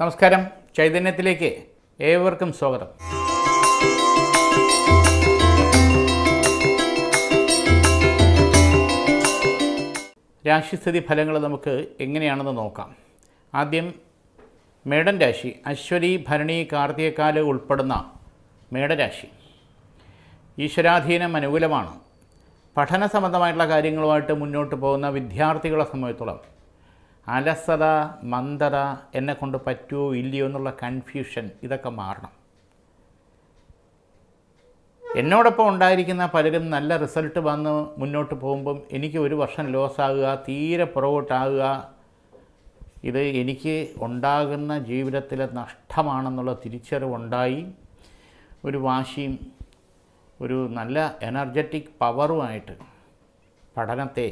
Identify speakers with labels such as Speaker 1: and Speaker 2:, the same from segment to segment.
Speaker 1: നമസ്കാരം. ചൈതന്യത്തിലേക്ക് ഏവർക്കും സ്വാഗതം. രാശിസ്ഥിതി ഫലങ്ങൾ നമുക്ക് എങ്ങനെയാണെന്ന് നോക്കാം. ആദ്യം മേടൻ രാശി അശ്വതി ഭരണി കാർത്തികക്കാൽ ഉൾപ്പെടുന്ന മേടരാശി. ഈശ്വരാധീനം അനുകൂലമാണ്. പഠന സംബന്ധമായിട്ടുള്ള കാര്യങ്ങളുമായിട്ട് മുന്നോട്ട് പോകുന്ന വിദ്യാർത്ഥികളെ സംബന്ധിച്ചോളം അലസത മന്ദത എന്നെ കൊണ്ട് പറ്റുമോ ഇല്ലയോ എന്നുള്ള കൺഫ്യൂഷൻ ഇതൊക്കെ മാറണം. എന്നോടൊപ്പം ഉണ്ടായിരിക്കുന്ന പലരും നല്ല റിസൾട്ട് വന്ന് മുന്നോട്ട് പോകുമ്പം എനിക്ക് ഒരു വർഷം ലോസ് ആകുക തീരെ പുറകോട്ടാകുക ഇത് എനിക്ക് ഉണ്ടാകുന്ന ജീവിതത്തിലെ നഷ്ടമാണെന്നുള്ള തിരിച്ചറിവുണ്ടായി. ഒരു വാശിയും ഒരു നല്ല എനർജറ്റിക് പവറുമായിട്ട് പഠനത്തെ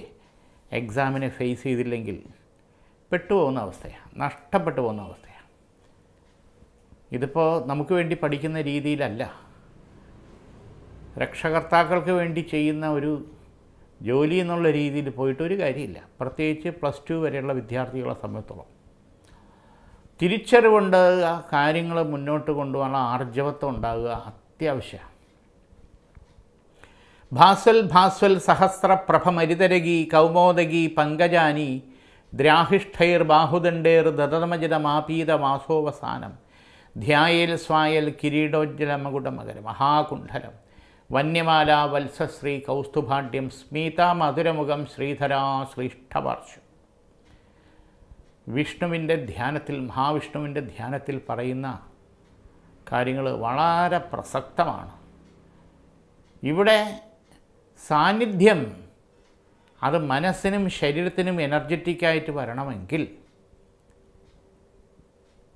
Speaker 1: എക്സാമിനെ ഫേസ് ചെയ്തില്ലെങ്കിൽ പെട്ടുപോകുന്ന അവസ്ഥയാണ്. നഷ്ടപ്പെട്ടു പോകുന്ന അവസ്ഥയാണ്. ഇതിപ്പോൾ നമുക്ക് വേണ്ടി പഠിക്കുന്ന രീതിയിലല്ല. രക്ഷകർത്താക്കൾക്ക് വേണ്ടി ചെയ്യുന്ന ഒരു ജോലി എന്നുള്ള രീതിയിൽ പോയിട്ട് ഒരു കാര്യമില്ല. പ്രത്യേകിച്ച് പ്ലസ് ടു വരെയുള്ള വിദ്യാർത്ഥികളെ സംബന്ധിച്ചോളം. തിരിച്ചറിവുണ്ട് ആ കാര്യങ്ങൾ മുന്നോട്ട് കൊണ്ടുപോകാനുള്ള ആർജവത്വം ഉണ്ടാകുക അത്യാവശ്യമാണ്. ഭാസ്വൽ ഭാസ്വൽ സഹസ്രപ്രഭമരിതരകി കൗമോദകി പങ്കജാനി ദ്രാഹിഷ്ഠൈർ ബാഹുദണ്ഡേർ മാസോവസാനം ധ്യായേൽ സ്വായൽ കിരീടോജ്ജലമകുടമകര മഹാകുണ്ഠലം വന്യമാല വത്സശ്രീ കൗസ്തുഭാഢ്യം സ്മീത മധുരമുഖം ശ്രീധരാ ശ്രീഷ്ഠപാർശ്വം വിഷ്ണുവിന്റെ ധ്യാനത്തിൽ മഹാവിഷ്ണുവിന്റെ ധ്യാനത്തിൽ പറയുന്ന കാര്യങ്ങൾ വളരെ പ്രസക്തമാണ്. ഇവിടെ സാന്നിധ്യം അത് മനസ്സിനും ശരീരത്തിനും എനർജറ്റിക്കായിട്ട് വരണമെങ്കിൽ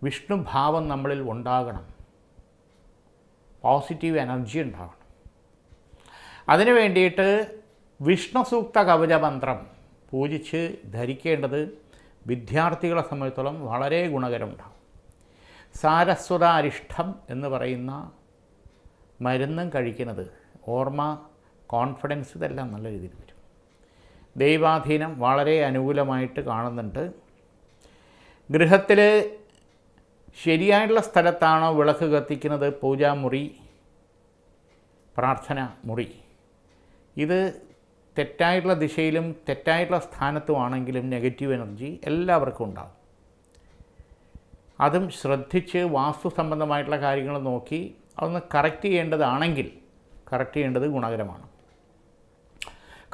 Speaker 1: വിഷ്ണുഭാവം നമ്മളിൽ ഉണ്ടാകണം. പോസിറ്റീവ് എനർജി ഉണ്ടാകണം. അതിനു വേണ്ടിയിട്ട് വിഷ്ണുസൂക്ത കവചമന്ത്രം പൂജിച്ച് ധരിക്കേണ്ടത് വിദ്യാർത്ഥികളെ സംബന്ധിച്ചോളം വളരെ ഗുണകരമുണ്ടാകും. സാരസ്വതാരിഷ്ടം എന്ന് പറയുന്ന മരുന്നും കഴിക്കുന്നത് ഓർമ്മ കോൺഫിഡൻസ് ഇതെല്ലാം നല്ല രീതിയിൽ ദൈവാധീനം വളരെ അനുകൂലമായിട്ട് കാണുന്നുണ്ട്. ഗൃഹത്തിൽ ശരിയായിട്ടുള്ള സ്ഥലത്താണോ വിളക്ക് കത്തിക്കുന്നത്? പൂജാമുറി പ്രാർത്ഥന മുറി. ഇത് തെറ്റായിട്ടുള്ള ദിശയിലും തെറ്റായിട്ടുള്ള സ്ഥാനത്തുമാണെങ്കിലും നെഗറ്റീവ് എനർജി എല്ലാവർക്കും ഉണ്ടാകും അതും ശ്രദ്ധിച്ച് വാസ്തു സംബന്ധമായിട്ടുള്ള കാര്യങ്ങൾ നോക്കി അതൊന്ന് കറക്റ്റ് ചെയ്യേണ്ടതാണെങ്കിൽ കറക്റ്റ് ചെയ്യേണ്ടത് ഗുണകരമാണ്.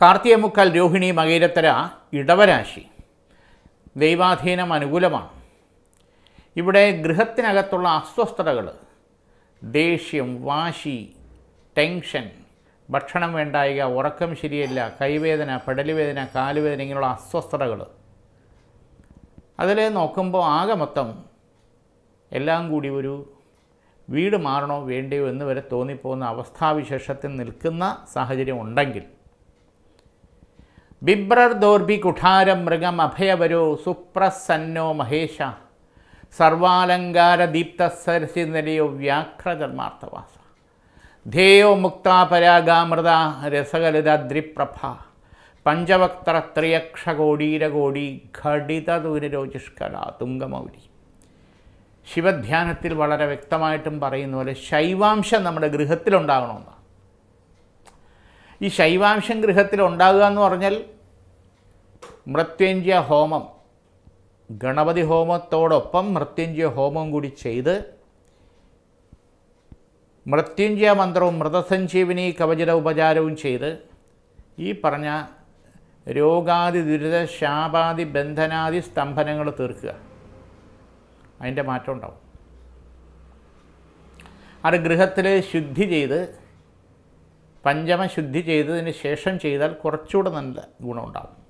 Speaker 1: കാർത്തിക മുക്കാൽ രോഹിണി മകേരത്തര ഇടവരാശി. ദൈവാധീനം അനുകൂലമാണ്. ഇവിടെ ഗൃഹത്തിനകത്തുള്ള അസ്വസ്ഥതകൾ ദേഷ്യം വാശി ടെൻഷൻ ഭക്ഷണം വേണ്ടായിക ഉറക്കം ശരിയല്ല കൈവേദന പെടലുവേദന കാലുവേദന ഇങ്ങനെയുള്ള അസ്വസ്ഥതകൾ. അതിൽ നോക്കുമ്പോൾ ആകെ മൊത്തം എല്ലാം കൂടി ഒരു വീട് മാറണോ വേണ്ടയോ എന്ന് വരെ തോന്നിപ്പോകുന്ന അവസ്ഥാവിശേഷത്തിൽ നിൽക്കുന്ന സാഹചര്യം ഉണ്ടെങ്കിൽ ബിബ്രർ ദോർബി കുഠാരം മൃഗം അഭയവരോ സുപ്രസന്നോ മഹേഷ സർവാലങ്കാര ദീപ്തസരസി നിലയോ വ്യാഘ്രധർമാർത്ഥവാസ ധേയോ മുക്താപരാഗാമൃത രസകലിതദ്രിപ്രഭ പഞ്ചവക്ത്ര ത്രിയക്ഷകോടീരകോടി ഘടിതദൂരരോചിഷ്കല തുങ്കമൗലി ശിവധ്യാനത്തിൽ വളരെ വ്യക്തമായിട്ടും പറയുന്ന പോലെ ശൈവാംശം നമ്മുടെ ഗൃഹത്തിലുണ്ടാകണമെന്നാണ്. ഈ ശൈവാംശം ഗൃഹത്തിൽ ഉണ്ടാകുക എന്ന് പറഞ്ഞാൽ മൃത്യുഞ്ജയ ഹോമം. ഗണപതി ഹോമത്തോടൊപ്പം മൃത്യുഞ്ജയ ഹോമം കൂടി ചെയ്ത് മൃത്യുഞ്ജയ മന്ത്രവും മൃതസഞ്ജീവിനി കവചിത ഉപചാരവും ചെയ്ത് ഈ പറഞ്ഞ രോഗാദി ദുരിത ശാപാദി ബന്ധനാദി സ്തംഭനങ്ങൾ തീർക്കുക. അതിന്റെ മാറ്റം ഉണ്ടാവും. അത് ഗൃഹത്തിൽ ശുദ്ധി ചെയ്ത് പഞ്ചമ ശുദ്ധി ചെയ്തതിന് ശേഷം ചെയ്താൽ കുറച്ചുകൂടെ നല്ല ഗുണമുണ്ടാകും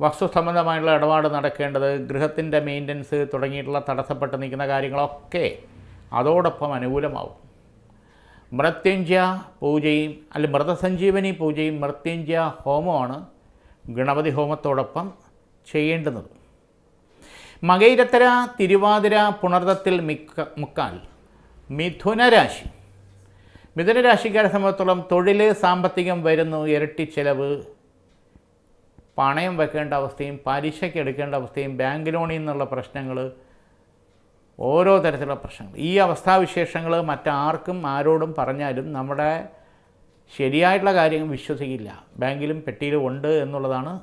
Speaker 1: വസ്തു സംബന്ധമായിട്ടുള്ള ഇടപാട് നടക്കേണ്ടത് ഗൃഹത്തിന്റെ മെയിന്റനൻസ് തുടങ്ങിയിട്ടുള്ള തടസ്സപ്പെട്ട് നിൽക്കുന്ന കാര്യങ്ങളൊക്കെ അതോടൊപ്പം അനുകൂലമാവും. മൃത്യുഞ്ജയ പൂജയും അല്ലെങ്കിൽ മൃതസഞ്ജീവനി പൂജയും മൃത്യുഞ്ജയ ഹോമമാണ് ഗണപതി ഹോമത്തോടൊപ്പം ചെയ്യേണ്ടുന്നത്. മകൈരത്തര തിരുവാതിര പുണർദത്തിൽ മിക്ക മുക്കാൽ മിഥുനരാശി. മിഥുനരാശിക്കാരെ സംബന്ധിച്ചോളം തൊഴിൽ സാമ്പത്തികം വരുന്നു ഇരട്ടി ചെലവ് പണയം വെക്കേണ്ട അവസ്ഥയും പലിശയ്ക്ക് എടുക്കേണ്ട അവസ്ഥയും ബാങ്ക് ലോണിൽ നിന്നുള്ള പ്രശ്നങ്ങൾ ഓരോ തരത്തിലുള്ള പ്രശ്നങ്ങൾ. ഈ അവസ്ഥാവിശേഷങ്ങൾ മറ്റാർക്കും ആരോടും പറഞ്ഞാലും നമ്മുടെ ശരിയായിട്ടുള്ള കാര്യങ്ങൾ വിശ്വസിക്കില്ല. ബാങ്കിലും പെട്ടിയിലും ഉണ്ട് എന്നുള്ളതാണ്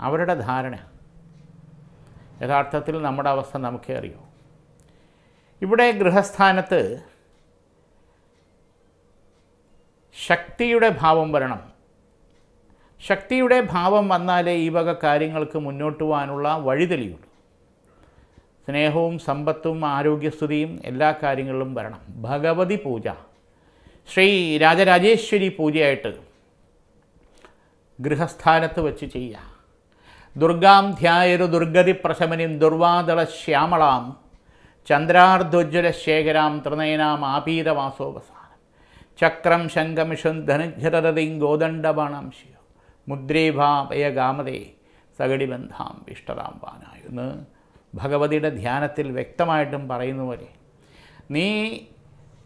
Speaker 1: അവരുടെ ധാരണ. യഥാർത്ഥത്തിൽ നമ്മുടെ അവസ്ഥ നമുക്കേ അറിയൂ. ഇവിടെ ഗൃഹസ്ഥാനത്ത് ശക്തിയുടെ ഭാവം വരണം. ശക്തിയുടെ ഭാവം വന്നാലേ ഈ വക കാര്യങ്ങൾക്ക് മുന്നോട്ട് പോകാനുള്ള വഴി തെളിയുള്ളൂ സ്നേഹവും സമ്പത്തും ആരോഗ്യസ്ഥിതിയും എല്ലാ കാര്യങ്ങളിലും വരണം. ഭഗവതി പൂജ ശ്രീ രാജരാജേശ്വരി പൂജയായിട്ട് ഗൃഹസ്ഥാനത്ത് വെച്ച് ചെയ്യുക. ദുർഗാം ധ്യായരു ദുർഗതി പ്രശമനിം ദുർവാദള ശ്യാമളാം ചന്ദ്രാർദ്ധോജ്വല ശേഖരാം ത്രിനയനാം ആപീതവാസോപസാനം. ചക്രം ശംഖമിഷം ധനുജരതിം ഗോദണ്ഡബാണാം ശിയോ മുദ്രേഭാപയഗാമതേ സകടിബന്ധാം ഇഷ്ടതാം വാനായു എന്ന് ഭഗവതിയുടെ ധ്യാനത്തിൽ വ്യക്തമായിട്ടും പറയുന്ന പോലെ നീ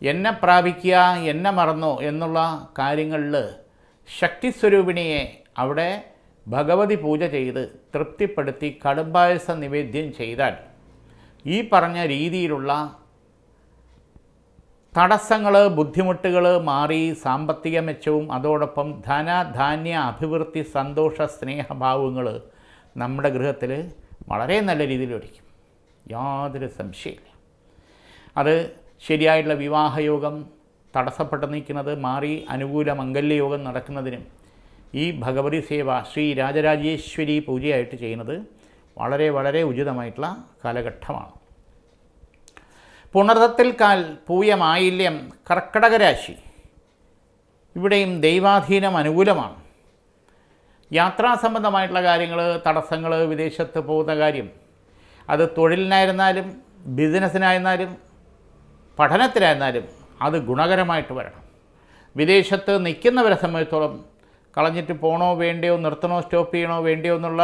Speaker 1: എന്നെ പ്രാപിക്കുക എന്നെ മറന്നോ എന്നുള്ള കാര്യങ്ങളിൽ ശക്തിസ്വരൂപിണിയെ അവിടെ ഭഗവതി പൂജ ചെയ്ത് തൃപ്തിപ്പെടുത്തി കടുംബായസ നിവേദ്യം ചെയ്താൽ ഈ പറഞ്ഞ രീതിയിലുള്ള തടസ്സങ്ങൾ ബുദ്ധിമുട്ടുകൾ മാറി സാമ്പത്തിക മെച്ചവും അതോടൊപ്പം ധന ധാന്യ അഭിവൃദ്ധി സന്തോഷ സ്നേഹഭാവങ്ങൾ നമ്മുടെ ഗൃഹത്തിൽ വളരെ നല്ല രീതിയിൽ ഒരിക്കും യാതൊരു സംശയമില്ല അത് ശരിയായിട്ടുള്ള വിവാഹയോഗം തടസ്സപ്പെട്ട് നിൽക്കുന്നത് മാറി അനുകൂല മംഗല്യയോഗം നടക്കുന്നതിനും ഈ ഭഗവതി സേവ ശ്രീ രാജരാജേശ്വരി പൂജയായിട്ട് ചെയ്യുന്നത് വളരെ വളരെ ഉചിതമായിട്ടുള്ള കാലഘട്ടമാണ്. പുണർത്തത്തിൽ കാൽ പൂയമായില്യം കർക്കടക രാശി. ഇവിടെയും ദൈവാധീനം അനുകൂലമാണ്. യാത്രാ സംബന്ധമായിട്ടുള്ള കാര്യങ്ങൾ തടസ്സങ്ങൾ വിദേശത്ത് പോകുന്ന കാര്യം അത് തൊഴിലിനായിരുന്നാലും ബിസിനസ്സിനായിരുന്നാലും പഠനത്തിനായിരുന്നാലും അത് ഗുണകരമായിട്ട് വരണം. വിദേശത്ത് നിൽക്കുന്നവരെ സംബന്ധിച്ചോളം കളഞ്ഞിട്ട് പോകണോ വേണ്ടയോ നിർത്തണോ സ്റ്റോപ്പ് ചെയ്യണോ വേണ്ടയോ എന്നുള്ള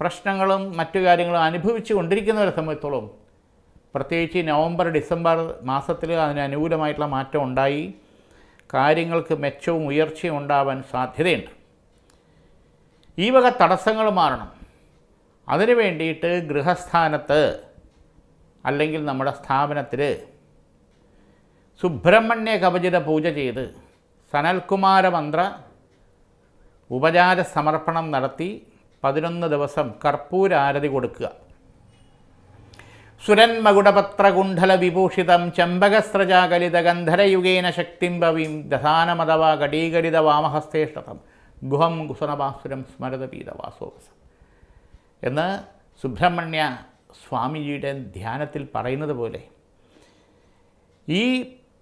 Speaker 1: പ്രശ്നങ്ങളും മറ്റു കാര്യങ്ങളും അനുഭവിച്ചു കൊണ്ടിരിക്കുന്നവരെ സംബന്ധിച്ചോളം പ്രത്യേകിച്ച് നവംബർ ഡിസംബർ മാസത്തിൽ അതിന് അനുകൂലമായിട്ടുള്ള മാറ്റം ഉണ്ടായി. കാര്യങ്ങൾക്ക് മെച്ചവും ഉയർച്ചയും ഉണ്ടാവാൻ സാധ്യതയുണ്ട്. ഈ വക തടസ്സങ്ങൾ മാറണം. അതിനു വേണ്ടിയിട്ട് ഗൃഹസ്ഥാനത്ത് അല്ലെങ്കിൽ നമ്മുടെ സ്ഥാപനത്തിൽ സുബ്രഹ്മണ്യ കവചിത പൂജ ചെയ്ത് സനൽകുമാര മന്ത്ര ഉപചാര സമർപ്പണം നടത്തി പതിനൊന്ന് ദിവസം കർപ്പൂരാരതി കൊടുക്കുക. സുരന്മകുടപത്രകുണ്ഠല വിഭൂഷിതം ചമ്പകസ്രജാകലിത ഗന്ധരയുഗേന ശക്തിം ഭവീം ദധാനമതവ ഘടീകരിത വാമഹസ്തേഷ്ടതം ഗുഹം ഗുസനവാസുരം സ്മരത പീതവാസോപസം എന്ന് സുബ്രഹ്മണ്യ സ്വാമിജിയുടെ ധ്യാനത്തിൽ പറയുന്നത് പോലെ ഈ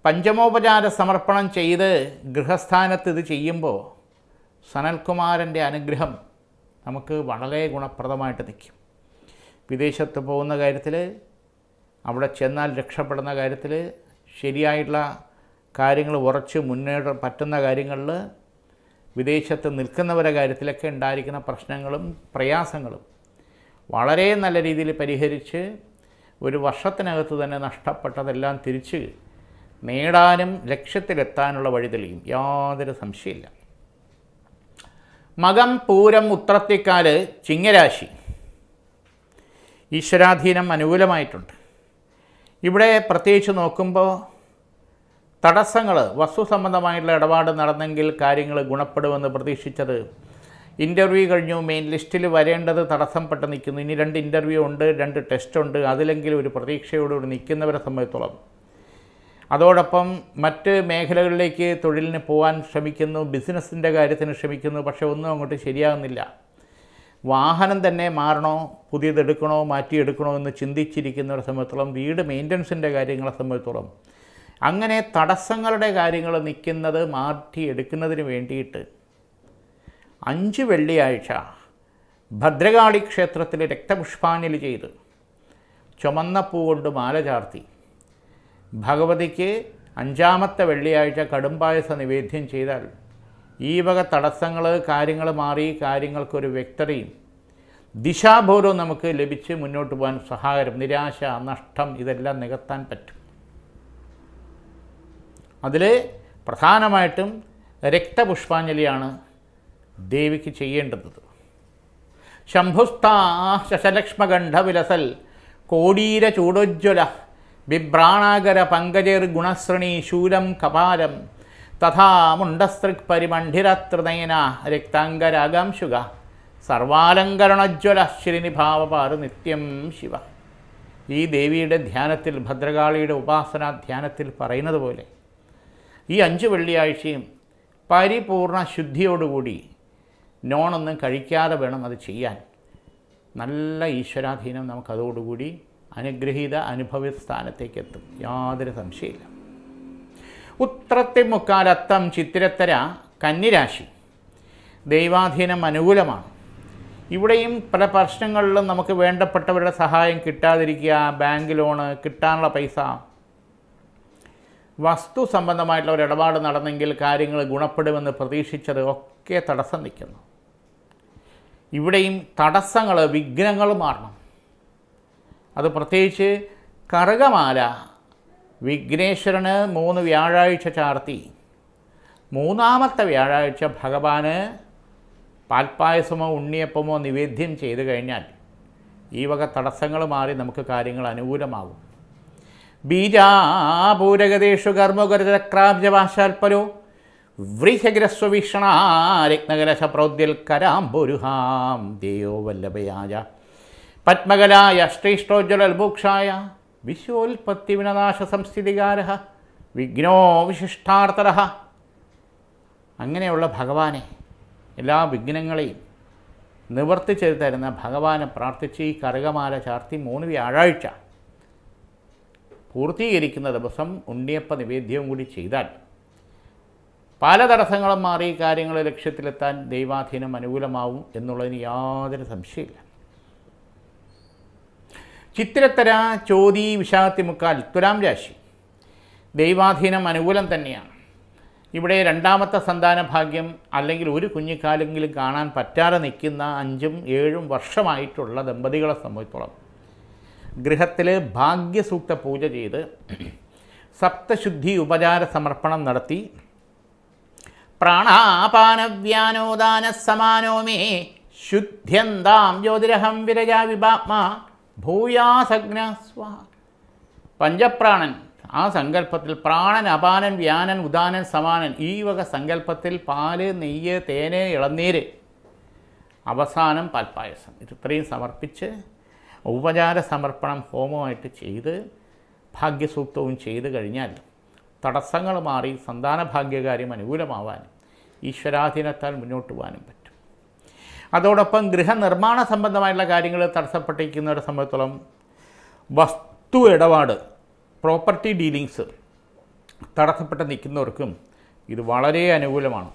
Speaker 1: പഞ്ചമോപചാര സമർപ്പണം ചെയ്ത് ഗൃഹസ്ഥാനത്ത് ഇത് ചെയ്യുമ്പോൾ സനൽകുമാരന്റെ അനുഗ്രഹം നമുക്ക് വളരെ ഗുണപ്രദമായിട്ട് നിൽക്കും. വിദേശത്ത് പോകുന്ന കാര്യത്തിൽ അവിടെ ചെന്നാൽ രക്ഷപ്പെടുന്ന കാര്യത്തിൽ ശരിയായിട്ടുള്ള കാര്യങ്ങൾ ഉറച്ച് മുന്നേറ പറ്റുന്ന കാര്യങ്ങളിൽ വിദേശത്ത് നിൽക്കുന്നവരുടെ കാര്യത്തിലൊക്കെ ഉണ്ടായിരിക്കുന്ന പ്രശ്നങ്ങളും പ്രയാസങ്ങളും വളരെ നല്ല രീതിയിൽ പരിഹരിച്ച് ഒരു വർഷത്തിനകത്ത് തന്നെ നഷ്ടപ്പെട്ടതെല്ലാം തിരിച്ച് നേടാനും ലക്ഷ്യത്തിലെത്താനുള്ള വഴി തെളിയും യാതൊരു സംശയമില്ല മകം പൂരം ഉത്രത്തിക്കാൽ ചിങ്ങരാശി. ഈശ്വരാധീനം അനുകൂലമായിട്ടുണ്ട്. ഇവിടെ പ്രത്യേകിച്ച് നോക്കുമ്പോൾ തടസ്സങ്ങൾ വസ്തു സംബന്ധമായിട്ടുള്ള ഇടപാട് നടന്നെങ്കിൽ കാര്യങ്ങൾ ഗുണപ്പെടുമെന്ന് പ്രതീക്ഷിച്ചത് ഇന്റർവ്യൂ കഴിഞ്ഞു മെയിൻ ലിസ്റ്റിൽ വരേണ്ടത് തടസ്സപ്പെട്ട് നിൽക്കുന്നു. ഇനി രണ്ട് ഇന്റർവ്യൂ ഉണ്ട് രണ്ട് ടെസ്റ്റ് ഉണ്ട്. അതിലെങ്കിലും ഒരു പ്രതീക്ഷയോടുകൂടി നിൽക്കുന്നവരെ സംബന്ധിച്ചോളം. അതോടൊപ്പം മറ്റ് മേഖലകളിലേക്ക് തൊഴിലിന് പോകാൻ ശ്രമിക്കുന്നു ബിസിനസ്സിന്റെ കാര്യത്തിന് ശ്രമിക്കുന്നു പക്ഷേ ഒന്നും അങ്ങോട്ട് ശരിയാകുന്നില്ല. വാഹനം തന്നെ മാറണോ പുതിയതെടുക്കണോ മാറ്റിയെടുക്കണോ എന്ന് ചിന്തിച്ചിരിക്കുന്നവരെ സംബന്ധിച്ചോളം വീട് മെയിന്റനൻസിന്റെ കാര്യങ്ങളെ സംബന്ധിച്ചോളം അങ്ങനെ തടസ്സങ്ങളുടെ കാര്യങ്ങൾ നിൽക്കുന്നത് മാറ്റിയെടുക്കുന്നതിന് വേണ്ടിയിട്ട് അഞ്ച് വെള്ളിയാഴ്ച ഭദ്രകാളി ക്ഷേത്രത്തിൽ രക്തപുഷ്പാഞ്ജലി ചെയ്ത് ചുമന്ന പൂ കൊണ്ട് മാല ചാർത്തി. ഭഗവതിക്ക് അഞ്ചാമത്തെ വെള്ളിയാഴ്ച കടുംപായസ നിവേദ്യം ചെയ്താൽ ഈ വക തടസ്സങ്ങൾ കാര്യങ്ങൾ മാറി കാര്യങ്ങൾക്കൊരു വ്യക്തതയും ദിശാബോധവും നമുക്ക് ലഭിച്ച് മുന്നോട്ട് പോകാൻ സഹായകരം. നിരാശ നഷ്ടം ഇതെല്ലാം നികത്താൻ പറ്റും. അതിൽ പ്രധാനമായിട്ടും രക്തപുഷ്പാഞ്ജലിയാണ് ദേവിക്ക് ചെയ്യേണ്ടത്. ശംഭുസ്ഥാ ശശലക്ഷ്മഗണ്ഠവിലസൽ കോടീര ചൂടോജ്വല ബിഭ്രാണാകര പങ്കജേർ ഗുണശ്രണി ശൂലം കപാലം തഥാ മുണ്ടസ്തൃക് പരിമണ്ഡിരത്രിനയന രക്താംഗരാഗാംശുക സർവാലങ്കരണജ്വല ശ്രീനിഭാവപാറ് നിത്യം ശിവ. ഈ ദേവിയുടെ ധ്യാനത്തിൽ ഭദ്രകാളിയുടെ ഉപാസന ധ്യാനത്തിൽ പറയുന്നത് പോലെ ഈ അഞ്ച് വെള്ളിയാഴ്ചയും പരിപൂർണ ശുദ്ധിയോടുകൂടി നോണൊന്നും കഴിക്കാതെ വേണം അത് ചെയ്യാൻ. നല്ല ഈശ്വരാധീനം നമുക്കതോടുകൂടി അനുഗ്രഹീത അനുഭവ സ്ഥാനത്തേക്ക് എത്തും യാതൊരു സംശയമില്ല ഉത്രത്തെ മുക്കാലത്തം ചിത്തിരത്തര കന്നിരാശി. ദൈവാധീനം അനുകൂലമാണ്. ഇവിടെയും പല പ്രശ്നങ്ങളിലും നമുക്ക് വേണ്ടപ്പെട്ടവരുടെ സഹായം കിട്ടാതിരിക്കുക ബാങ്ക് ലോണ് കിട്ടാനുള്ള പൈസ. വസ്തു സംബന്ധമായിട്ടുള്ള ഒരു ഇടപാട് നടന്നെങ്കിൽ കാര്യങ്ങൾ ഗുണപ്പെടുമെന്ന് പ്രതീക്ഷിച്ചത് ഒക്കെ തടസ്സം നിൽക്കുന്നു. ഇവിടെയും തടസ്സങ്ങൾ വിഘ്നങ്ങൾ മാറണം. അത് പ്രത്യേകിച്ച് കറുകമാല വിഘ്നേശ്വരന് മൂന്ന് വ്യാഴാഴ്ച ചാർത്തി. മൂന്നാമത്തെ വ്യാഴാഴ്ച ഭഗവാന് പാൽപ്പായസമോ ഉണ്ണിയപ്പമോ നിവേദ്യം ചെയ്തു കഴിഞ്ഞാൽ ഈ വക തടസ്സങ്ങൾ മാറി നമുക്ക് കാര്യങ്ങൾ അനുകൂലമാകും. ബീജാപൂരഗതേഷു കർമ്മഗുരക്രാബ്ജവാശാൽപ്പലോ വ്രീഹഗ്രസ്വവീക്ഷണാരത്നകലശ പ്രൗദ്യൽ കരാംപുരുഹാം ദേയോ വല്ലഭയായ. പത്മകലായ ശ്രീഷ്ടോജ്വലൽഭൂക്ഷായ വിശ്വോൽപത്തി വിനനാശ സംസ്ഥിതികാര വിഘ്നോ വിശിഷ്ടാർത്ഥര അങ്ങനെയുള്ള ഭഗവാനെ എല്ലാ വിഘ്നങ്ങളെയും നിവർത്തിച്ചു തരുന്ന ഭഗവാനെ പ്രാർത്ഥിച്ച് ഈ കറുകമാല ചാർത്തി മൂന്ന് വ്യാഴാഴ്ച പൂർത്തീകരിക്കുന്ന ദിവസം ഉണ്ണിയപ്പ നിവേദ്യവും കൂടി ചെയ്താൽ പല തടസ്സങ്ങളും മാറി കാര്യങ്ങൾ ലക്ഷ്യത്തിലെത്താൻ ദൈവാധീനം അനുകൂലമാവും എന്നുള്ളതിന് യാതൊരു സംശയമില്ല ചിത്തിരത്തര ചോതി വിശാഖത്തി മുക്കാൽ തുലാം രാശി. ദൈവാധീനം അനുകൂലം തന്നെയാണ്. ഇവിടെ രണ്ടാമത്തെ സന്താന ഭാഗ്യം അല്ലെങ്കിൽ ഒരു കുഞ്ഞിക്കാലെങ്കിലും കാണാൻ പറ്റാതെ നിൽക്കുന്ന അഞ്ചും ഏഴും വർഷമായിട്ടുള്ള ദമ്പതികളെ സംബന്ധിച്ചോളം. ഗൃഹത്തിൽ ഭാഗ്യസൂക്ത പൂജ ചെയ്ത് സപ്തശുദ്ധി ഉപചാര സമർപ്പണം നടത്തി. പ്രാണാപാനവ്യാനോദാന സമാനോമേ ശുദ്ധ്യന്താം ജ്യോതിരഹം വിരജാ വിഭാത്മ ഭൂയാസഗ്ന സ്വാ. പഞ്ചപ്രാണൻ ആ സങ്കല്പത്തിൽ പ്രാണൻ അപാനൻ വ്യാനൻ ഉദാനൻ സമാനൻ ഈ വക സങ്കല്പത്തിൽ പാൽ നെയ്യ് തേന് ഇളനീര്. അവസാനം പാൽപ്പായസം. ഇത് ഇത്രയും സമർപ്പിച്ച് ഉപചാര സമർപ്പണം ഹോമമായിട്ട് ചെയ്ത് ഭാഗ്യസൂക്തവും ചെയ്ത് കഴിഞ്ഞാൽ തടസ്സങ്ങൾ മാറി സന്താന ഭാഗ്യകാര്യം അനുകൂലമാവാനും ഈശ്വരാധീനത്താൽ മുന്നോട്ട് പോകാനും പറ്റും. അതോടൊപ്പം ഗൃഹനിർമ്മാണ സംബന്ധമായിട്ടുള്ള കാര്യങ്ങൾ തടസ്സപ്പെട്ടിരിക്കുന്നവരെ സംബന്ധിച്ചോളം വസ്തു ഇടപാട് പ്രോപ്പർട്ടി ഡീലിങ്സ് തടസ്സപ്പെട്ട് നിൽക്കുന്നവർക്കും ഇത് വളരെ അനുകൂലമാണ്.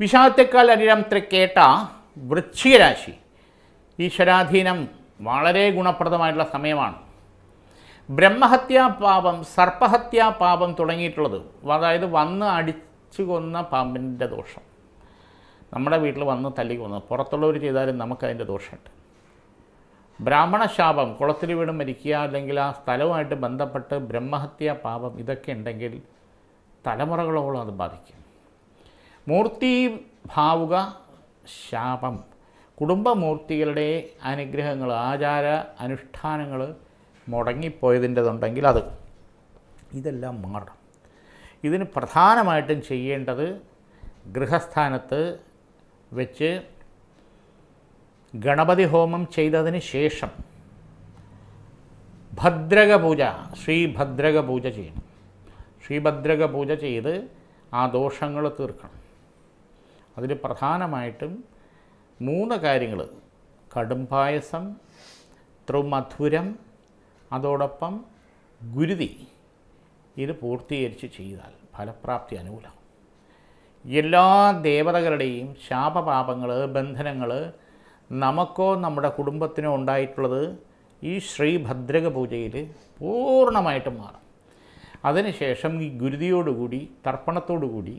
Speaker 1: വിഷാദത്തെക്കാൾ അനിരം തൃക്കേട്ട വൃശ്ചികരാശി ഈശ്വരാധീനം വളരെ ഗുണപ്രദമായിട്ടുള്ള സമയമാണ്. ബ്രഹ്മഹത്യാ പാപം സർപ്പഹത്യാ പാപം തുടങ്ങിയിട്ടുള്ളത് അതായത് വന്ന് അടിച്ചു കൊന്ന പാമ്പിന്റെ ദോഷം. നമ്മുടെ വീട്ടിൽ വന്ന് തല്ലി കൊന്നു. പുറത്തുള്ളവർ ചെയ്താലും നമുക്കതിന്റെ ദോഷമുണ്ട്. ബ്രാഹ്മണ ശാപം കുളത്തിൽ വീണ് മരിക്കുക അല്ലെങ്കിൽ ആ സ്ഥലവുമായിട്ട് ബന്ധപ്പെട്ട് ബ്രഹ്മഹത്യ പാപം ഇതൊക്കെ ഉണ്ടെങ്കിൽ തലമുറകളോളം അത് ബാധിക്കും. മൂർത്തി ഭാവുക ശാപം. കുടുംബമൂർത്തികളുടെ അനുഗ്രഹങ്ങൾ ആചാര അനുഷ്ഠാനങ്ങൾ മുടങ്ങിപ്പോയതിന്റെതുണ്ടെങ്കിൽ അത് ഇതെല്ലാം മാറണം. ഇതിന് പ്രധാനമായിട്ടും ചെയ്യേണ്ടത് ഗൃഹസ്ഥാനത്ത് വെച്ച് ഗണപതി ഹോമം ചെയ്തതിന് ശേഷം ഭദ്രക പൂജ ശ്രീഭദ്രക പൂജ ചെയ്യണം. ശ്രീഭദ്രക പൂജ ചെയ്ത് ആ ദോഷങ്ങൾ തീർക്കണം. അതിൽ പ്രധാനമായിട്ടും മൂന്ന് കാര്യങ്ങൾ കടും പായസം ത്രിമധുരം അതോടൊപ്പം ഗുരുതി. ഇത് പൂർത്തീകരിച്ച് ചെയ്താൽ ഫലപ്രാപ്തി അനുകൂലം. എല്ലാ ദേവതകളുടെയും ശാപപാപങ്ങൾ ബന്ധനങ്ങൾ നമുക്കോ നമ്മുടെ കുടുംബത്തിനോ ഉണ്ടായിട്ടുള്ളത് ഈ ശ്രീഭദ്രക പൂജയിൽ പൂർണമായിട്ടും മാറും. അതിനുശേഷം ഈ ഗുരുതിയോടുകൂടി തർപ്പണത്തോടുകൂടി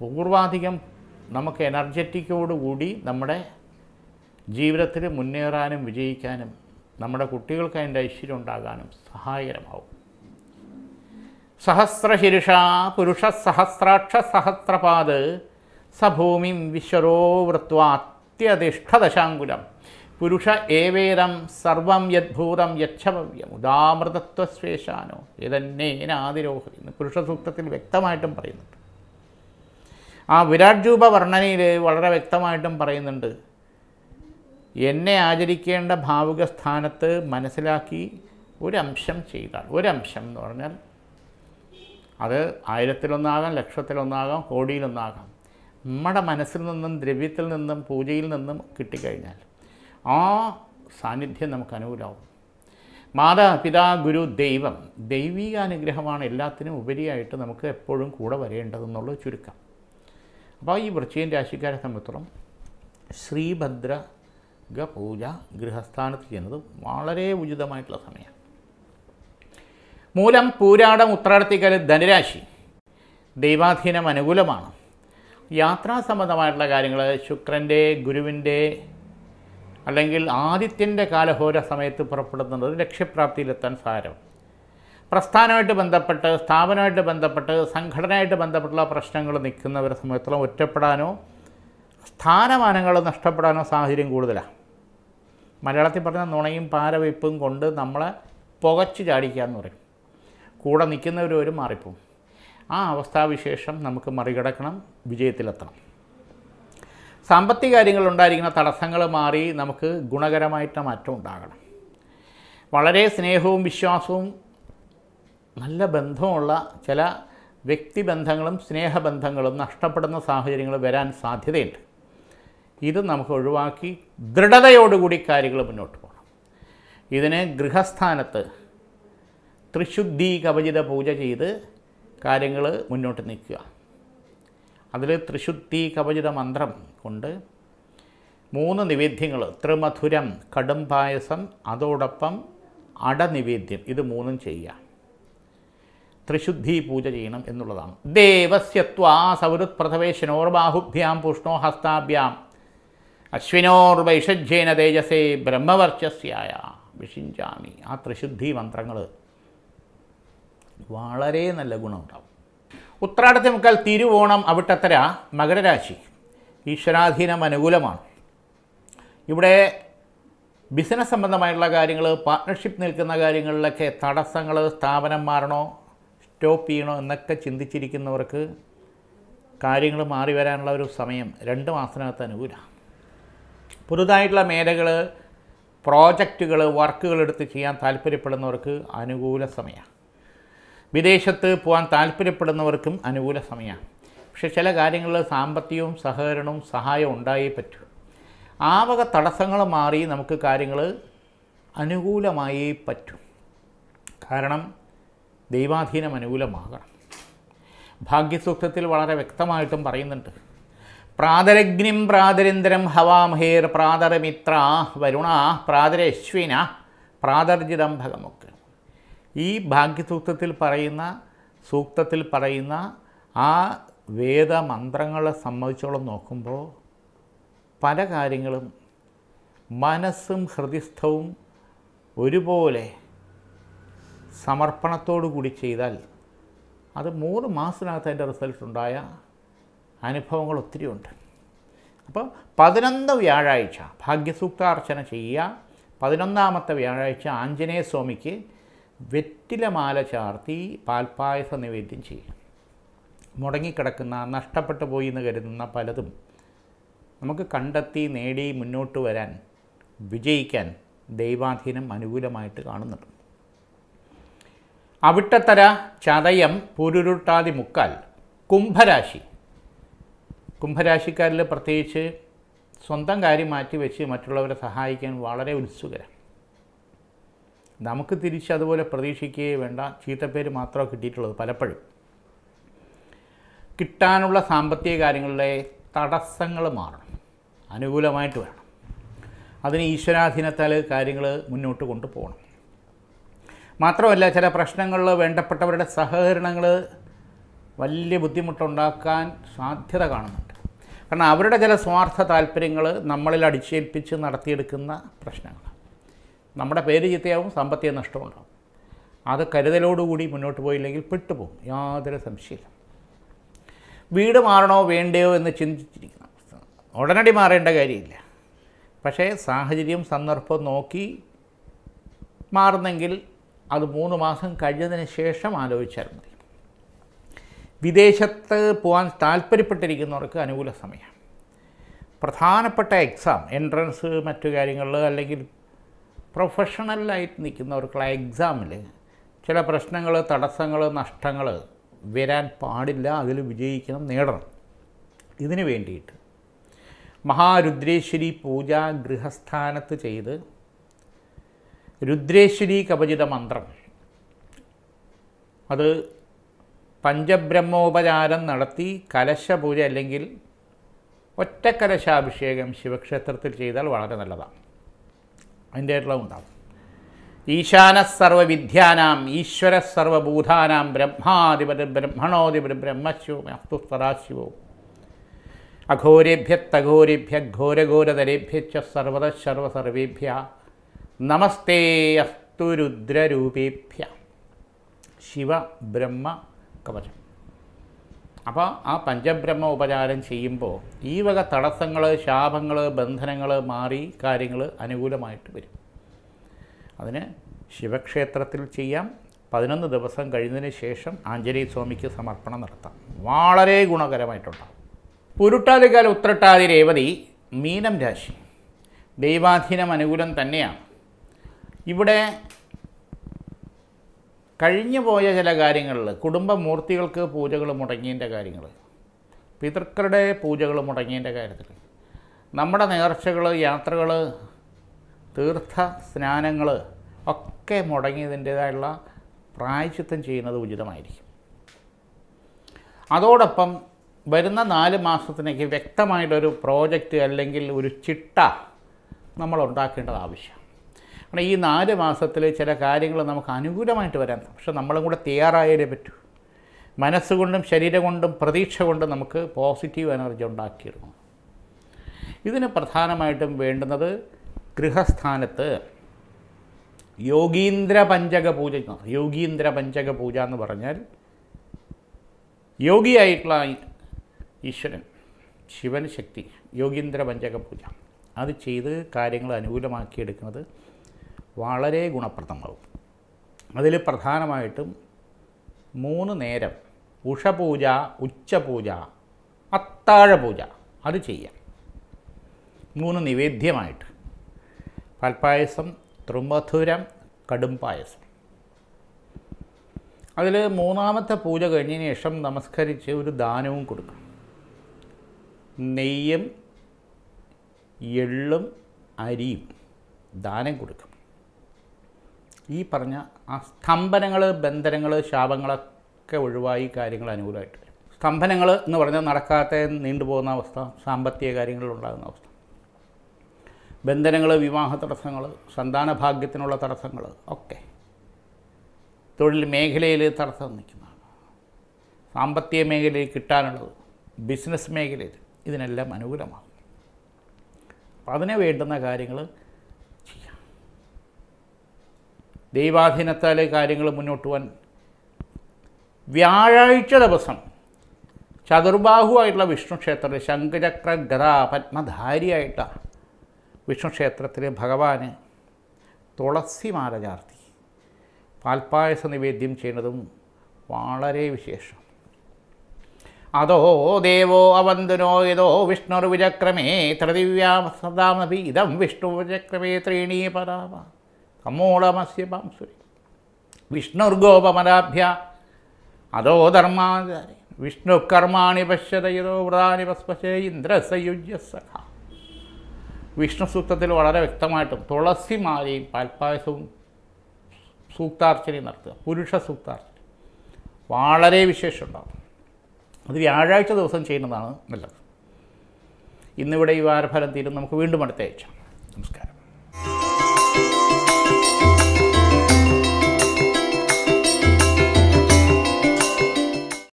Speaker 1: പൂർവാധികം നമുക്ക് എനർജറ്റിക്കോടുകൂടി നമ്മുടെ ജീവിതത്തിൽ മുന്നേറാനും വിജയിക്കാനും നമ്മുടെ കുട്ടികൾക്ക് അതിന്റെ ഐശ്വര്യം ഉണ്ടാകാനും സഹായകരമാവും. സഹസ്രശിരുഷ പുരുഷ സഹസ്രാക്ഷ സഹസ്രപാത് സഭൂമിം വിശ്വരോ വൃത്വ അത്യധിഷ്ഠദശാങ്കുലം. പുരുഷ ഏവേദം സർവം യദ്ഭൂതം യക്ഷഭവ്യം ഉദാമൃതത്വസ്വേശാനോ ഏതന്നേനാതിരോഹതി എന്ന് പുരുഷ സൂക്തത്തിൽ വ്യക്തമായിട്ടും പറയുന്നുണ്ട്. ആ വിരാട് രൂപ വർണനയിൽ വളരെ വ്യക്തമായിട്ടും പറയുന്നുണ്ട്. എന്നെ ആചരിക്കേണ്ട ഭാവുക സ്ഥാനത്ത് മനസ്സിലാക്കി ഒരംശം ചെയ്താൽ ഒരംശം എന്ന് പറഞ്ഞാൽ അത് ആയിരത്തിലൊന്നാകാം ലക്ഷത്തിലൊന്നാകാം കോടിയിലൊന്നാകാം. നമ്മുടെ മനസ്സിൽ നിന്നും ദ്രവ്യത്തിൽ നിന്നും പൂജയിൽ നിന്നും കിട്ടിക്കഴിഞ്ഞാൽ ആ സാന്നിധ്യം നമുക്ക് അനുകൂലമാവും. മാതാ പിതാ ഗുരു ദൈവം ദൈവിക അനുഗ്രഹമാണ് എല്ലാത്തിനും ഉപരിയായിട്ട് നമുക്ക് എപ്പോഴും കൂടെ വരേണ്ടതെന്നുള്ളത് ചുരുക്കം. അപ്പോൾ ഈ വൃശ്ചികൻ രാശിക്കാരെ സംബന്ധിച്ചോളം ശ്രീഭദ്ര പൂജ ഗൃഹസ്ഥാനത്ത് ചെയ്യുന്നത് വളരെ ഉചിതമായിട്ടുള്ള സമയമാണ്. മൂലം പൂരാടം ഉത്രാടത്തിക്കൽ ധനുരാശി. ദൈവാധീനം അനുകൂലമാണ്. യാത്രാ സംബന്ധമായിട്ടുള്ള കാര്യങ്ങൾ ശുക്രന്റെ ഗുരുവിന്റെ അല്ലെങ്കിൽ ആദിത്യന്റെ കാലഹോര സമയത്ത് പുറപ്പെടുന്നത് ലക്ഷ്യപ്രാപ്തിയിലെത്താൻ സാരം പ്രസ്ഥാനമായിട്ട് ബന്ധപ്പെട്ട് സ്ഥാപനമായിട്ട് ബന്ധപ്പെട്ട് സംഘടനയായിട്ട് ബന്ധപ്പെട്ടുള്ള പ്രശ്നങ്ങൾ നിൽക്കുന്നവരെ സമയത്തോളം ഒറ്റപ്പെടാനോ സ്ഥാനമാനങ്ങൾ നഷ്ടപ്പെടാനോ സാഹചര്യം കൂടുതലാണ്. മലയാളത്തിൽ പറഞ്ഞ നുണയും പാരവയ്പ്പും കൊണ്ട് നമ്മളെ പുകച്ചു ചാടിക്കുക എന്ന് പറയും. കൂടെ നിൽക്കുന്നവരും മാറിപ്പോവും. ആ അവസ്ഥാവിശേഷം നമുക്ക് മറികടക്കണം വിജയത്തിലെത്തണം. സാമ്പത്തിക കാര്യങ്ങൾ ഉണ്ടായിരിക്കുന്ന തടസ്സങ്ങൾ മാറി നമുക്ക് ഗുണകരമായിട്ട് മാറ്റം ഉണ്ടാകണം. വളരെ സ്നേഹവും വിശ്വാസവും നല്ല ബന്ധമുള്ള ചില വ്യക്തിബന്ധങ്ങളും സ്നേഹബന്ധങ്ങളും നഷ്ടപ്പെടുന്ന സാഹചര്യങ്ങൾ വരാൻ സാധ്യതയുണ്ട്. ഇത് നമുക്ക് ഒഴിവാക്കി ദൃഢതയോടുകൂടി കാര്യങ്ങൾ മുന്നോട്ട് പോകണം. ഇതിന് ഗൃഹസ്ഥാനത്ത് ത്രിശുദ്ധി കവചിത പൂജ ചെയ്ത് കാര്യങ്ങൾ മുന്നോട്ട് നിൽക്കുക അതിൽ ത്രിശുദ്ധി കവചിത മന്ത്രം കൊണ്ട് മൂന്ന് നിവേദ്യങ്ങൾ ത്രിമധുരം കടും പായസം അതോടൊപ്പം അടനിവേദ്യം ഇത് മൂന്നും ചെയ്യുക. ത്രിശുദ്ധി പൂജ ചെയ്യണം എന്നുള്ളതാണ്. ദേവസ്യത്വാ സൗരുത് പ്രഥവേശനോർബാഹുഭ്യാം പുഷ്ണോ ഹസ്താഭ്യാം അശ്വിനോർവൈഷജ്യേന തേജസേ ബ്രഹ്മവർച്ചസ്യായ വിഷിഞ്ചാമി. ആ ത്രിശുദ്ധി മന്ത്രങ്ങൾ വളരെ നല്ല ഗുണമുണ്ടാവും. ഉത്രാടത്തെ മുക്കാൽ തിരുവോണം അവിട്ടത്തര മകരരാശി. ഈശ്വരാധീനം അനുകൂലമാണ്. ഇവിടെ ബിസിനസ് സംബന്ധമായിട്ടുള്ള കാര്യങ്ങൾ പാർട്ട്ണർഷിപ്പ് നിൽക്കുന്ന കാര്യങ്ങളിലൊക്കെ തടസ്സങ്ങൾ സ്ഥാപനം മാറണോ സ്റ്റോപ്പ് ചെയ്യണോ എന്നൊക്കെ ചിന്തിച്ചിരിക്കുന്നവർക്ക് കാര്യങ്ങൾ മാറി വരാനുള്ള ഒരു സമയം രണ്ട് മാസത്തിനകത്ത് അനുകൂല പുതുതായിട്ടുള്ള മേഖലകൾ പ്രോജക്റ്റുകൾ വർക്കുകൾ എടുത്ത് ചെയ്യാൻ താല്പര്യപ്പെടുന്നവർക്ക് അനുകൂല സമയമാണ്. വിദേശത്ത് പോകാൻ താല്പര്യപ്പെടുന്നവർക്കും അനുകൂല സമയമാണ്. പക്ഷേ ചില കാര്യങ്ങളിൽ സാമ്പത്തികവും സഹകരണവും സഹായം ഉണ്ടായേ പറ്റൂ. ആ വക തടസ്സങ്ങൾ മാറി നമുക്ക് കാര്യങ്ങൾ അനുകൂലമായേ പറ്റൂ. കാരണം ദൈവാധീനം അനുകൂലമാകണം. ഭാഗ്യസൂക്തത്തിൽ വളരെ വ്യക്തമായിട്ടും പറയുന്നുണ്ട്. പ്രാതരഗ്നിം പ്രാതരിന്ദ്രം ഹവാമഹേർ പ്രാതരമിത്ര വരുണ പ്രാതരശ്വിന പ്രാതർജിതം ഭഗമൊക്കെ ഈ ഭാഗ്യസൂക്തത്തിൽ പറയുന്ന സൂക്തത്തിൽ പറയുന്ന ആ വേദമന്ത്രങ്ങളെ സംബന്ധിച്ചോളം നോക്കുമ്പോൾ പല കാര്യങ്ങളും മനസ്സും ഹൃദയസ്ഥവും ഒരുപോലെ സമർപ്പണത്തോടു കൂടി ചെയ്താൽ അത് മൂന്ന് മാസത്തിനകത്ത് അതിന്റെ റിസൾട്ട് ഉണ്ടായ അനുഭവങ്ങൾ ഒത്തിരി ഉണ്ട്. അപ്പോൾ പതിനൊന്ന് വ്യാഴാഴ്ച ഭാഗ്യസൂക്താർച്ചന ചെയ്യുക. പതിനൊന്നാമത്തെ വ്യാഴാഴ്ച ആഞ്ജനേയ സ്വാമിക്ക് വെറ്റിലമാല ചാർത്തി പാൽപ്പായസ നിവേദ്യം ചെയ്യുക. മുടങ്ങിക്കിടക്കുന്ന നഷ്ടപ്പെട്ടു പോയി എന്ന് കരുതുന്ന പലതും നമുക്ക് കണ്ടെത്തി നേടി മുന്നോട്ട് വരാൻ വിജയിക്കാൻ ദൈവാധീനം അനുകൂലമായിട്ട് കാണുന്നുണ്ട്. അവിട്ടത്തര ചതയം പുരുരുട്ടാതി മുക്കാൽ കുംഭരാശി. കുംഭരാശിക്കാരിൽ പ്രത്യേകിച്ച് സ്വന്തം കാര്യം മാറ്റിവെച്ച് മറ്റുള്ളവരെ സഹായിക്കാൻ വളരെ ഉത്സുകരാണ്. നമുക്ക് തിരിച്ച് അതുപോലെ പ്രതീക്ഷിക്കുകയേ വേണ്ട. ചീത്തപ്പേര് മാത്രമേ കിട്ടിയിട്ടുള്ളത് പലപ്പോഴും. കിട്ടാനുള്ള സാമ്പത്തിക കാര്യങ്ങളിലെ തടസ്സങ്ങൾ മാറണം. അനുകൂലമായിട്ട് വേണം. അതിന് ഈശ്വരാധീനത്താൽ കാര്യങ്ങൾ മുന്നോട്ട് കൊണ്ടുപോകണം. മാത്രമല്ല ചില പ്രശ്നങ്ങളിൽ വേണ്ടപ്പെട്ടവരുടെ സഹകരണങ്ങൾ വലിയ ബുദ്ധിമുട്ടുണ്ടാക്കാൻ സാധ്യത കാണുന്നുണ്ട്. കാരണം അവരുടെ ചില സ്വാർത്ഥ താല്പര്യങ്ങൾ നമ്മളിൽ അടിച്ചേൽപ്പിച്ച് നടത്തിയെടുക്കുന്ന പ്രശ്നങ്ങൾ നമ്മുടെ പേര് ചീത്തയാവും സാമ്പത്തിക നഷ്ടമുണ്ടാവും അത് കരുതലോടുകൂടി മുന്നോട്ട് പോയില്ലെങ്കിൽ പെട്ടുപോകും. യാതൊരു സംശയമില്ല വീട് മാറണോ വേണ്ടയോ എന്ന് ചിന്തിച്ചിരിക്കുന്ന ഉടനടി മാറേണ്ട കാര്യമില്ല. പക്ഷേ സാഹചര്യം സന്ദർഭം നോക്കി മാറുന്നെങ്കിൽ അത് മൂന്ന് മാസം കഴിഞ്ഞതിന് ശേഷം ആലോചിച്ചാൽ മതി. വിദേശത്ത് പോകാൻ താല്പര്യപ്പെട്ടിരിക്കുന്നവർക്ക് അനുകൂല സമയം. പ്രധാനപ്പെട്ട എക്സാം എൻട്രൻസ് മറ്റു കാര്യങ്ങളിൽ അല്ലെങ്കിൽ പ്രൊഫഷണലായിട്ട് നിൽക്കുന്നവർക്കുള്ള എക്സാമിൽ ചില പ്രശ്നങ്ങൾ തടസ്സങ്ങൾ നഷ്ടങ്ങൾ വരാൻ പാടില്ല അതിൽ വിജയിക്കണം നേടണം. ഇതിനു വേണ്ടിയിട്ട് മഹാരുദ്രേശ്വരി പൂജ ഗൃഹസ്ഥാനത്ത് ചെയ്ത് രുദ്രേശ്വരി കവചിത മന്ത്രം. അത് പഞ്ചബ്രഹ്മോപചാരം നടത്തി കലശപൂജ അല്ലെങ്കിൽ ഒറ്റക്കലശാഭിഷേകം ശിവക്ഷേത്രത്തിൽ ചെയ്താൽ വളരെ നല്ലതാണ്. അതിന്റെ ആയിട്ടുള്ള ഉണ്ടാവും ഈശാന സർവവിദ്യാനാം ഈശ്വര സർവഭൂതാനാം ബ്രഹ്മാധിപതി ബ്രഹ്മണോധിപതി ബ്രഹ്മശിവം അസ്തു സദാശിവവും അഘോരേഭ്യത്തഘോരേഭ്യ ഘോരഘോരതരേഭ്യച്ച സർവത സർവസർവേഭ്യ നമസ്തേ അസ്തു രുദ്രരൂപേഭ്യ ശിവ ബ്രഹ്മ കവചം. അപ്പോൾ ആ പഞ്ചബ്രഹ്മ ഉപചാരം ചെയ്യുമ്പോൾ ഈ വക തടസ്സങ്ങൾ ശാപങ്ങൾ ബന്ധനങ്ങൾ മാറി കാര്യങ്ങൾ അനുകൂലമായിട്ട് വരും. അതിന് ശിവക്ഷേത്രത്തിൽ ചെയ്യാം. പതിനൊന്ന് ദിവസം കഴിഞ്ഞതിന് ശേഷം ആഞ്ജനേയ സ്വാമിക്ക് സമർപ്പണം നടത്താം. വളരെ ഗുണകരമായിട്ടുണ്ടാകും പുരുട്ടാതികാല ഉത്രട്ടാതി രേവതി മീനം രാശി. ദൈവാധീനം അനുകൂലം തന്നെയാണ്. ഇവിടെ കഴിഞ്ഞു പോയ ചില കാര്യങ്ങളിൽ കുടുംബമൂർത്തികൾക്ക് പൂജകൾ മുടങ്ങിയതിന്റെ കാര്യങ്ങൾ പിതൃക്കളുടെ പൂജകൾ മുടങ്ങിയതിന്റെ കാര്യത്തിൽ നമ്മുടെ നേർച്ചകൾ യാത്രകൾ തീർത്ഥ സ്നാനങ്ങൾ ഒക്കെ മുടങ്ങിയതിന്റേതായുള്ള പ്രായച്ചിത്തം ചെയ്യുന്നത് ഉചിതമായിരിക്കും. അതോടൊപ്പം വരുന്ന നാല് മാസത്തിനേക്ക് വ്യക്തമായിട്ടൊരു പ്രോജക്റ്റ് അല്ലെങ്കിൽ ഒരു ചിട്ട നമ്മൾ ഉണ്ടാക്കേണ്ടത് ആവശ്യം കാരണം ഈ നാല് മാസത്തിൽ ചില കാര്യങ്ങൾ നമുക്ക് അനുകൂലമായിട്ട് വരാൻ പക്ഷെ നമ്മളും കൂടെ തയ്യാറായാലേ പറ്റൂ. മനസ്സുകൊണ്ടും ശരീരം കൊണ്ടും പ്രതീക്ഷ കൊണ്ടും നമുക്ക് പോസിറ്റീവ് എനർജി ഉണ്ടാക്കിയിരുന്നു ഇതിന് പ്രധാനമായിട്ടും വേണ്ടുന്നത് ഗൃഹസ്ഥാനത്ത് യോഗീന്ദ്ര പഞ്ചക പൂജ യോഗീന്ദ്ര പഞ്ചക പൂജ എന്ന് പറഞ്ഞാൽ യോഗിയായിട്ടുള്ള ഈശ്വരൻ ശിവൻ ശക്തി യോഗീന്ദ്ര പഞ്ചക പൂജ. അത് ചെയ്ത് കാര്യങ്ങൾ അനുകൂലമാക്കിയെടുക്കുന്നത് വളരെ ഗുണപ്രദമാവും. അതിൽ പ്രധാനമായിട്ടും മൂന്ന് നേരം ഉഷപൂജ ഉച്ചപൂജ അത്താഴപൂജ അത് ചെയ്യാം. മൂന്ന് നിവേദ്യമായിട്ട്. പാൽപ്പായസം തൃമധുരം കടും പായസം. അതിൽ മൂന്നാമത്തെ പൂജ കഴിഞ്ഞതിന് ശേഷം നമസ്കരിച്ച് ഒരു ദാനവും കൊടുക്കണം നെയ്യും എള്ളും അരിയും ദാനം കൊടുക്കും. ഈ പറഞ്ഞ ആ സ്തംഭനങ്ങൾ ബന്ധനങ്ങൾ ശാപങ്ങളൊക്കെ ഒഴിവായി കാര്യങ്ങൾ അനുകൂലമായിട്ട് വരും. സ്തംഭനങ്ങൾ എന്ന് പറഞ്ഞാൽ നടക്കാത്ത നീണ്ടുപോകുന്ന അവസ്ഥ സാമ്പത്തിക കാര്യങ്ങളിൽ ഉണ്ടാകുന്ന അവസ്ഥ. ബന്ധനങ്ങൾ വിവാഹ തടസ്സങ്ങൾ സന്താന ഭാഗ്യത്തിനുള്ള തടസ്സങ്ങൾ ഒക്കെ. തൊഴിൽ മേഖലയിൽ തടസ്സം നിൽക്കുന്നതാണ്. സാമ്പത്തിക മേഖലയിൽ കിട്ടാനുള്ളത് ബിസിനസ് മേഖലയിൽ ഇതിനെല്ലാം അനുകൂലമാകും. അപ്പം അതിന് വേണ്ടുന്ന കാര്യങ്ങൾ ചെയ്യാം ദൈവാധീനത്താൽ കാര്യങ്ങൾ മുന്നോട്ട് പോകാൻ വ്യാഴാഴ്ച ദിവസം ചതുർബാഹുവായിട്ടുള്ള വിഷ്ണു ക്ഷേത്രത്തിൽ ശംഖചക്ര ഗത പത്മധാരിയായിട്ട വിഷ്ണു ക്ഷേത്രത്തിൽ ഭഗവാന് തുളസിമാല ചാർത്തി പാൽപ്പായസ നിവേദ്യം ചെയ്യുന്നതും വളരെ വിശേഷം. അതോ ദേവോ അവന്തുനോ യതോ വിഷ്ണുർവിചക്രമേ ത്രദിവ്യാം സദാമപി ഇതം വിഷ്ണുവിചക്രമേ ത്രീണീ പരാമ കമ്മൂളമസ്യ പാംസുരി വിഷ്ണുർഗോപമരാഭ്യ അതോ ധർമാചാരി. വിഷ്ണു കർമാണി പശ്യതയതോ വ്രതാനി പസ്പശേ ഇന്ദ്രസയുജ്യ സഖ വിഷ്ണു സൂക്തത്തിൽ വളരെ വ്യക്തമായിട്ടും തുളസിമാലയും പാൽപ്പായസവും സൂക്താർച്ചനയും നടത്തുക. പുരുഷ സൂക്താർച്ചന. വളരെ വിശേഷമുണ്ടാകും അത് വ്യാഴാഴ്ച ദിവസം ചെയ്യുന്നതാണ് നല്ലത്. ഇന്നിവിടെ ഈ വാരഫലം തീരും. നമുക്ക് വീണ്ടും അടുത്ത ആഴ്ച. നമസ്കാരം.